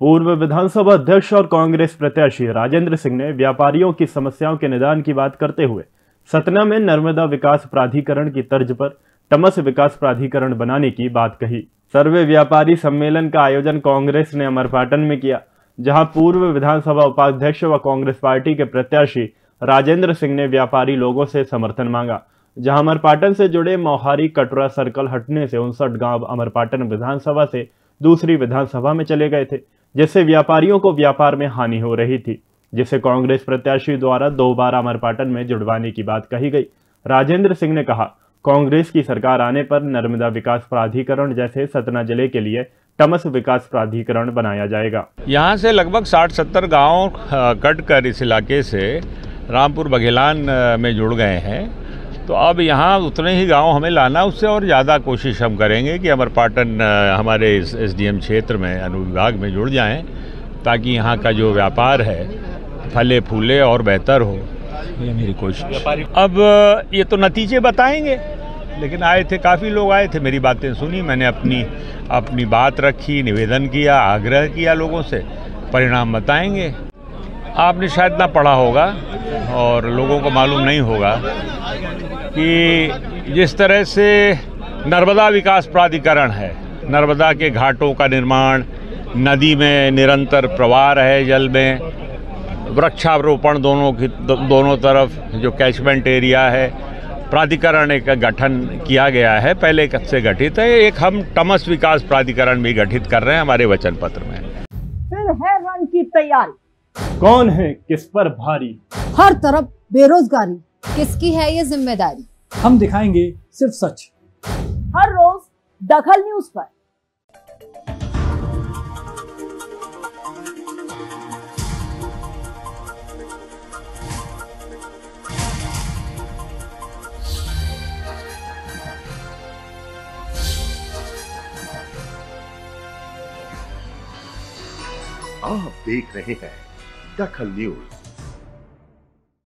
पूर्व विधानसभा अध्यक्ष और कांग्रेस प्रत्याशी राजेंद्र सिंह ने व्यापारियों की समस्याओं के निदान की बात करते हुए सतना में नर्मदा विकास प्राधिकरण की तर्ज पर टमस विकास प्राधिकरण बनाने की बात कही। सर्वे व्यापारी सम्मेलन का आयोजन कांग्रेस ने अमरपाटन में किया, जहाँ पूर्व विधानसभा उपाध्यक्ष व कांग्रेस पार्टी के प्रत्याशी राजेंद्र सिंह ने व्यापारी लोगों से समर्थन मांगा, जहाँ अमरपाटन से जुड़े मोहारी कटरा सर्कल हटने से उनसठ गाँव अमरपाटन विधानसभा से दूसरी विधानसभा में चले गए थे। जिससे व्यापारियों को व्यापार में हानि हो रही थी, जिसे कांग्रेस प्रत्याशी द्वारा दो बार अमरपाटन में जुड़वाने की बात कही गई। राजेंद्र सिंह ने कहा, कांग्रेस की सरकार आने पर नर्मदा विकास प्राधिकरण जैसे सतना ज़िले के लिए टमस विकास प्राधिकरण बनाया जाएगा। यहाँ से लगभग 60-70 गाँव कट कर इस इलाके से रामपुर बघेलान में जुड़ गए हैं। तो अब यहाँ उतने ही गाँव हमें लाना उससे और ज़्यादा कोशिश हम करेंगे कि अमरपाटन हमारे इस एस क्षेत्र में अनुविभाग में जुड़ जाएँ, ताकि यहाँ का जो व्यापार है, फले फूले और बेहतर हो। ये मेरी कोशिश। अब ये तो नतीजे बताएँगे, लेकिन आए थे, काफ़ी लोग आए थे मेरी बातें सुनी, मैंने अपनी अपनी बात रखी, निवेदन किया, आग्रह किया लोगों से, परिणाम बताएँगे। आपने शायद ना पढ़ा होगा, और लोगों को मालूम नहीं होगा कि जिस तरह से नर्मदा विकास प्राधिकरण है नर्मदा के घाटों का निर्माण नदी में निरंतर प्रवाह है जल में वृक्षारोपण दोनों की दोनों तरफ़ जो कैचमेंट एरिया है प्राधिकरण एक गठन किया गया है पहले से गठित है एक हम टमस विकास प्राधिकरण भी गठित कर रहे हैं हमारे वचन पत्र में। फिर है रण की तैयारी। कौन है किस पर भारी? हर तरफ़ बेरोजगारी। किसकी है ये ज़िम्मेदारी? हम दिखाएँगे सिर्फ़ सच। हर रोज दखल न्यूज़ पर। आप देख रहे हैं दखल न्यूज़।